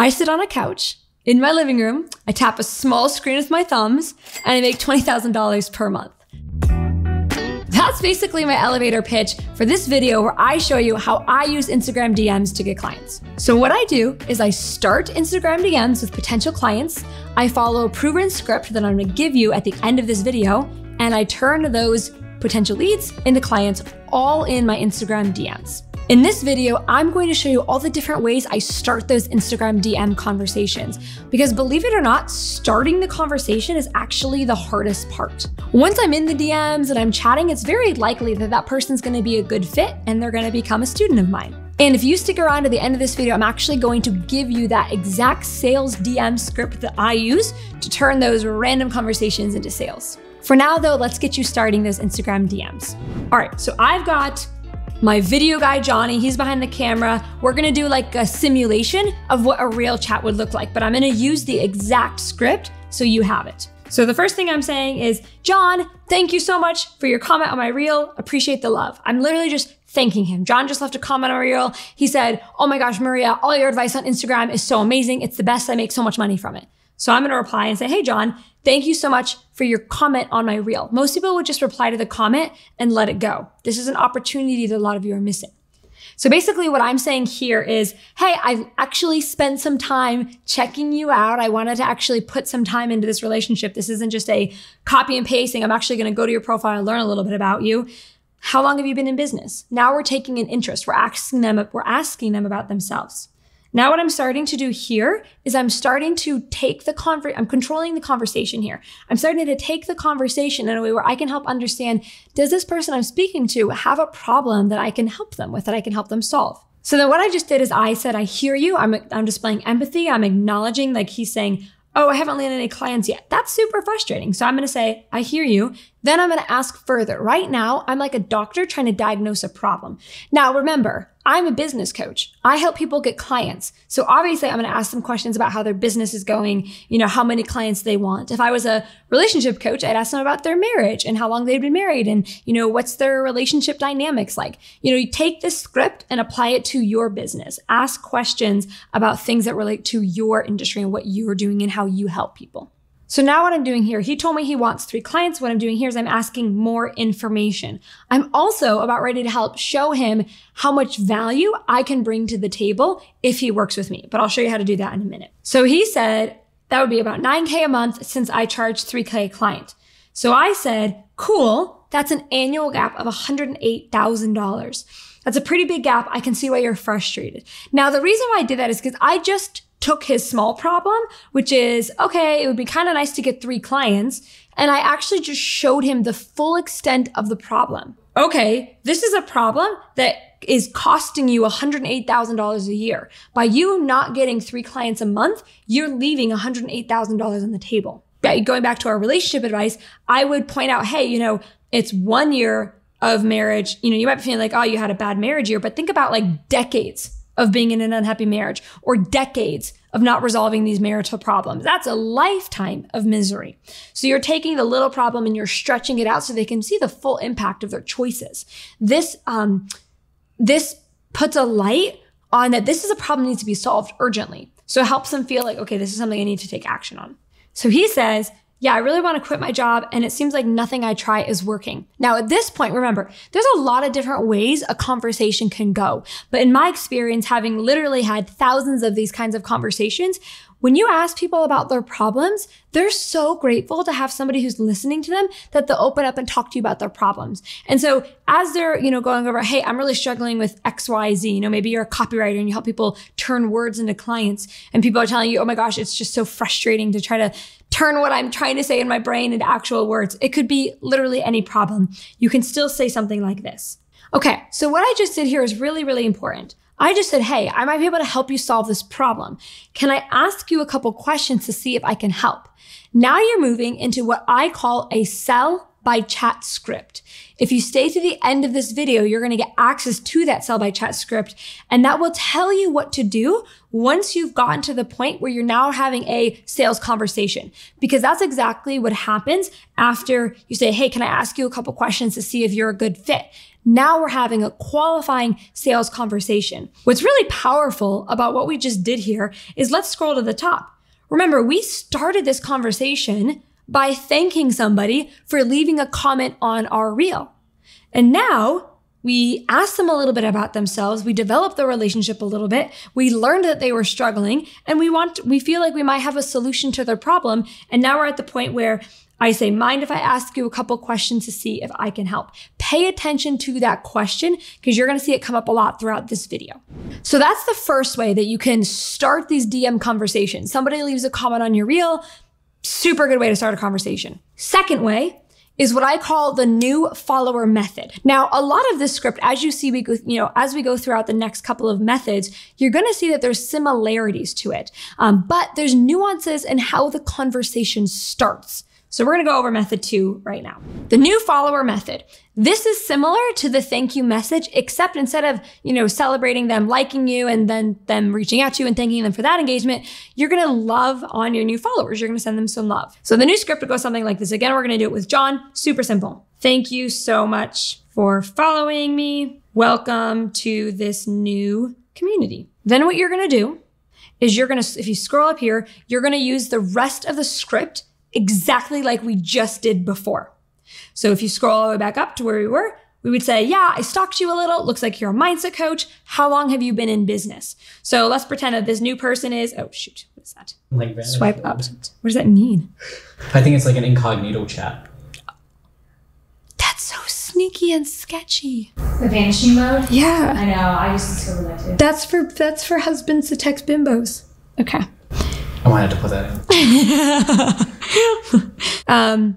I sit on a couch in my living room, I tap a small screen with my thumbs, and I make $20,000 per month. That's basically my elevator pitch for this video where I show you how I use Instagram DMs to get clients. So what I do is I start Instagram DMs with potential clients. I follow a proven script that I'm gonna give you at the end of this video, and I turn those potential leads into clients all in my Instagram DMs. In this video, I'm going to show you all the different ways I start those Instagram DM conversations. Because believe it or not, starting the conversation is actually the hardest part. Once I'm in the DMs and I'm chatting, it's very likely that that person's gonna be a good fit and they're gonna become a student of mine. And if you stick around to the end of this video, I'm actually going to give you that exact sales DM script that I use to turn those random conversations into sales. For now though, let's get you starting those Instagram DMs. All right, so I've got my video guy, Johnny, he's behind the camera. We're gonna do like a simulation of what a real chat would look like, but I'm gonna use the exact script so you have it. So the first thing I'm saying is, John, thank you so much for your comment on my reel. Appreciate the love. I'm literally just thanking him. John just left a comment on my reel. He said, Oh my gosh, Maria, all your advice on Instagram is so amazing. It's the best. I make so much money from it. So I'm going to reply and say, Hey, John, thank you so much for your comment on my reel. Most people would just reply to the comment and let it go. This is an opportunity that a lot of you are missing. So basically what I'm saying here is, Hey, I've actually spent some time checking you out. I wanted to actually put some time into this relationship. This isn't just a copy and pasting. I'm actually going to go to your profile and learn a little bit about you. How long have you been in business? Now we're taking an interest. We're asking them, we're asking them about themselves. Now, what I'm starting to do here is I'm starting to take the conver- I'm controlling the conversation here. I'm starting to take the conversation in a way where I can help understand, does this person I'm speaking to have a problem that I can help them with, that I can help them solve? So then what I just did is I said, I hear you. I'm, I'm displaying empathy. I'm acknowledging, like he's saying, Oh, I haven't landed any clients yet. That's super frustrating. So I'm going to say, I hear you. Then I'm going to ask further. Right now, I'm like a doctor trying to diagnose a problem. Now, remember, I'm a business coach. I help people get clients. So obviously I'm going to ask them questions about how their business is going, you know, how many clients they want. If I was a relationship coach, I'd ask them about their marriage and how long they've been married and, you know, what's their relationship dynamics like. You know, you take this script and apply it to your business. Ask questions about things that relate to your industry and what you're doing and how you help people. So now what I'm doing here, he told me he wants three clients. What I'm doing here is I'm asking more information. I'm also about ready to help show him how much value I can bring to the table if he works with me. But I'll show you how to do that in a minute. So he said that would be about 9K a month since I charge 3K a client. So I said, cool. That's an annual gap of $108,000. That's a pretty big gap. I can see why you're frustrated. Now, the reason why I did that is because I just took his small problem, which is, okay, it would be kind of nice to get three clients. And I actually just showed him the full extent of the problem. Okay, this is a problem that is costing you $108,000 a year. By you not getting three clients a month, you're leaving $108,000 on the table. Going back to our relationship advice, I would point out, hey, you know, it's one year of marriage. You know, you might be feeling like, oh, you had a bad marriage year, but think about like decades of being in an unhappy marriage or decades of not resolving these marital problems. That's a lifetime of misery. So you're taking the little problem and you're stretching it out so they can see the full impact of their choices. This, um, this puts a light on that this is a problem that needs to be solved urgently. So it helps them feel like, okay, this is something I need to take action on. So he says, yeah, I really want to quit my job and it seems like nothing I try is working. Now, at this point, remember, there's a lot of different ways a conversation can go. But in my experience, having literally had thousands of these kinds of conversations, when you ask people about their problems, they're so grateful to have somebody who's listening to them that they'll open up and talk to you about their problems. And so as they're, you know, going over, Hey, I'm really struggling with X, Y, Z, you know, maybe you're a copywriter and you help people turn words into clients and people are telling you, Oh my gosh, it's just so frustrating to try to turn what I'm trying to say in my brain into actual words. It could be literally any problem. You can still say something like this. Okay. So what I just did here is really, really important. I just said, Hey, I might be able to help you solve this problem. Can I ask you a couple questions to see if I can help? Now you're moving into what I call a sell by chat script. If you stay to the end of this video, you're going to get access to that sell by chat script and that will tell you what to do once you've gotten to the point where you're now having a sales conversation. Because that's exactly what happens after you say, Hey, can I ask you a couple questions to see if you're a good fit? Now we're having a qualifying sales conversation. What's really powerful about what we just did here is let's scroll to the top. Remember, we started this conversation by thanking somebody for leaving a comment on our reel. And now we asked them a little bit about themselves. We developed the relationship a little bit. We learned that they were struggling and we want, we feel like we might have a solution to their problem. And now we're at the point where I say, mind if I ask you a couple questions to see if I can help? Pay attention to that question because you're going to see it come up a lot throughout this video. So that's the first way that you can start these DM conversations. Somebody leaves a comment on your reel. Super good way to start a conversation. Second way is what I call the new follower method. Now, a lot of this script, as you see, we go, you know, as we go throughout the next couple of methods, you're going to see that there's similarities to it, um, but there's nuances in how the conversation starts. So we're to go over method two right now. The new follower method. This is similar to the thank you message, except instead of, you know, celebrating them liking you and then them reaching out to you and thanking them for that engagement, you're to love on your new followers. You're to send them some love. So the new script will go something like this. Again, we're to do it with John. Super simple. Thank you so much for following me. Welcome to this new community. Then what you're to do is you're to, if you scroll up here, you're to use the rest of the script exactly like we just did before. So if you scroll all the way back up to where we were, we would say, yeah, I stalked you a little. Looks like you're a mindset coach. How long have you been in business? So let's pretend that this new person is, oh shoot, what is that? Like Swipe up. What does that mean? I think it's like an incognito chat. That's so sneaky and sketchy. The vanishing mode? Yeah. I know. I used to discover that too. That's for that's for husbands to text bimbos. Okay. I wanted to put that in. um,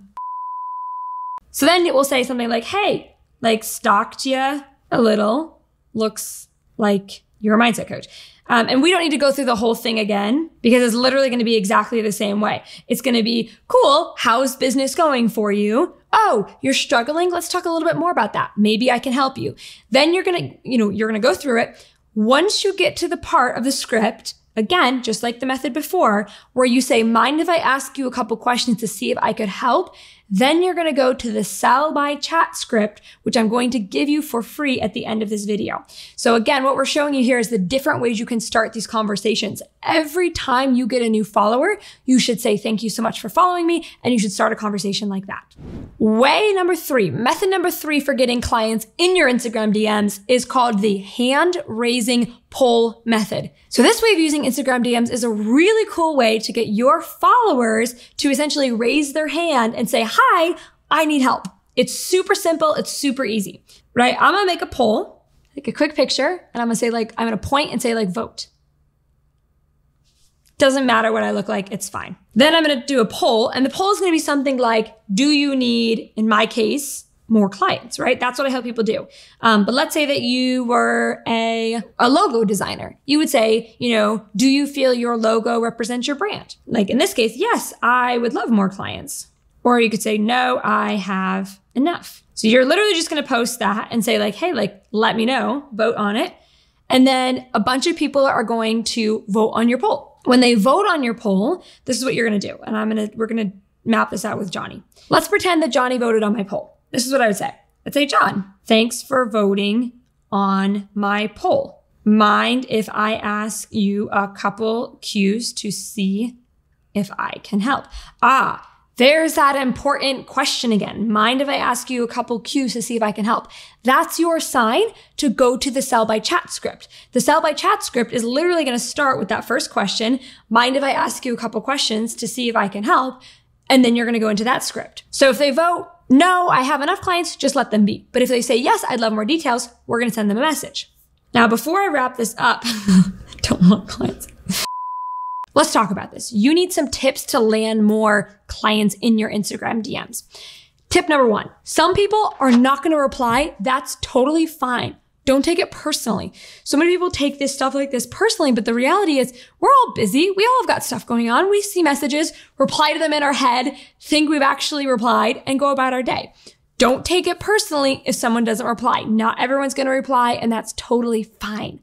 so then it will say something like, hey, like stalked you a little. Looks like you're a mindset coach. Um, and we don't need to go through the whole thing again because it's literally going to be exactly the same way. It's going to be cool. How's business going for you? Oh, you're struggling. Let's talk a little bit more about that. Maybe I can help you. Then you're going to, you know, you're going to go through it. Once you get to the part of the script Again, just like the method before, where you say, mind if I ask you a couple questions to see if I could help? Then you're going to go to the sell by chat script, which I'm going to give you for free at the end of this video. So again, what we're showing you here is the different ways you can start these conversations. Every time you get a new follower, you should say, thank you so much for following me. And you should start a conversation like that. Way number three, method number three for getting clients in your Instagram DMs is called the hand raising poll method. So this way of using Instagram DMs is a really cool way to get your followers to essentially raise their hand and say, hi, I need help. It's super simple. It's super easy, right? I'm going to make a poll, take a quick picture, and I'm going to say like, I'm going to point and say like, vote. Doesn't matter what I look like. It's fine. Then I'm going to do a poll and the poll is going to be something like, do you need, in my case, more clients, right? That's what I help people do. Um, but let's say that you were a, a logo designer. You would say, you know, do you feel your logo represents your brand? Like in this case, yes, I would love more clients. Or you could say, no, I have enough. So you're literally just going to post that and say like, hey, like, let me know, vote on it. And then a bunch of people are going to vote on your poll. When they vote on your poll, this is what you're going to do. And I'm going to, we're going to map this out with Johnny. Let's pretend that Johnny voted on my poll. This is what I would say. I'd say, John, thanks for voting on my poll. Mind if I ask you a couple cues to see if I can help? Ah, there's that important question again. Mind if I ask you a couple cues to see if I can help? That's your sign to go to the sell by chat script. The sell by chat script is literally going to start with that first question. Mind if I ask you a couple questions to see if I can help? And then you're going to go into that script. So if they vote, no, I have enough clients, just let them be. But if they say, yes, I'd love more details, we're going to send them a message. Now, before I wrap this up, don't want clients. Let's talk about this. You need some tips to land more clients in your Instagram DMs. Tip number one some people are not going to reply. That's totally fine. Don't take it personally. So many people take this stuff like this personally, but the reality is we're all busy. We all have got stuff going on. We see messages, reply to them in our head, think we've actually replied, and go about our day. Don't take it personally if someone doesn't reply. Not everyone's going to reply, and that's totally fine.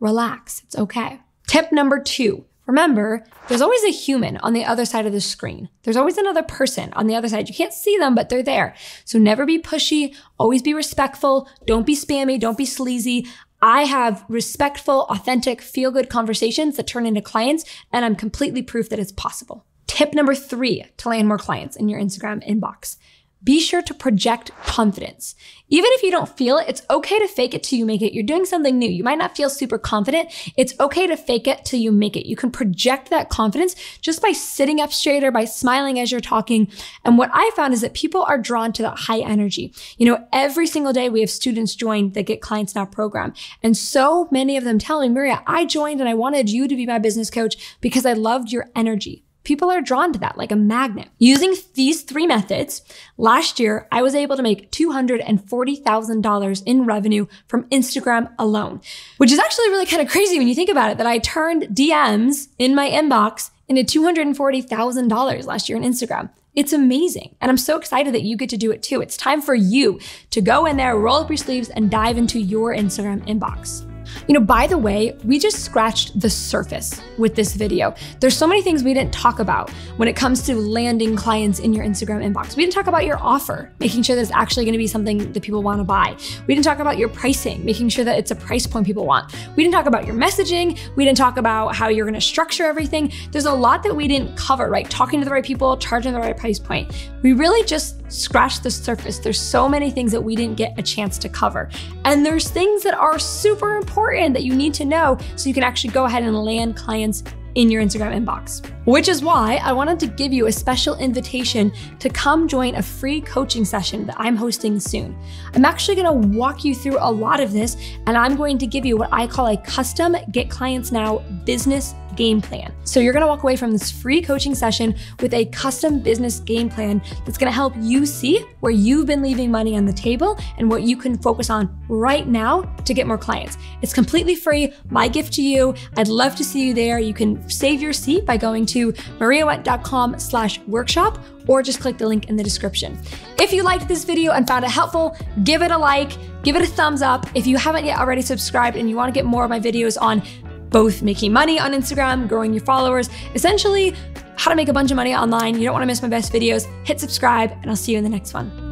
Relax. It's okay. Tip number two Remember, there's always a human on the other side of the screen. There's always another person on the other side. You can't see them, but they're there. So never be pushy, always be respectful. Don't be spammy, don't be sleazy. I have respectful, authentic, feel good conversations that turn into clients, and I'm completely proof that it's possible. Tip number three to land more clients in your Instagram inbox be sure to project confidence. Even if you don't feel it, it's okay to fake it till you make it. You're doing something new. You might not feel super confident. It's okay to fake it till you make it. You can project that confidence just by sitting up straighter, by smiling as you're talking. And what I found is that people are drawn to that high energy. You know, every single day we have students join that get clients our program. And so many of them tell me, Maria, I joined and I wanted you to be my business coach because I loved your energy people are drawn to that like a magnet. Using these three methods, last year I was able to make $240,000 in revenue from Instagram alone, which is actually really kind of crazy when you think about it that I turned DMs in my inbox into $240,000 last year on Instagram. It's amazing. And I'm so excited that you get to do it too. It's time for you to go in there, roll up your sleeves, and dive into your Instagram inbox. You know, by the way, we just scratched the surface with this video. There's so many things we didn't talk about when it comes to landing clients in your Instagram inbox. We didn't talk about your offer, making sure that it's actually going to be something that people want to buy. We didn't talk about your pricing, making sure that it's a price point people want. We didn't talk about your messaging. We didn't talk about how you're going to structure everything. There's a lot that we didn't cover, right? Talking to the right people, charging the right price point. We really just scratched the surface. There's so many things that we didn't get a chance to cover. And there's things that are super important that you need to know so you can actually go ahead and land clients in your Instagram inbox. Which is why I wanted to give you a special invitation to come join a free coaching session that I'm hosting soon. I'm actually gonna walk you through a lot of this, and I'm going to give you what I call a custom Get Clients Now business game plan. So you're gonna walk away from this free coaching session with a custom business game plan that's gonna help you see where you've been leaving money on the table and what you can focus on right now to get more clients. It's completely free, my gift to you. I'd love to see you there. You can save your seat by going to mariawendt.com slash workshop or just click the link in the description. If you liked this video and found it helpful, give it a like, give it a thumbs up. If you haven't yet already subscribed and you wanna get more of my videos on both making money on Instagram, growing your followers, essentially how to make a bunch of money online. You don't want to miss my best videos. Hit subscribe, and I'll see you in the next one.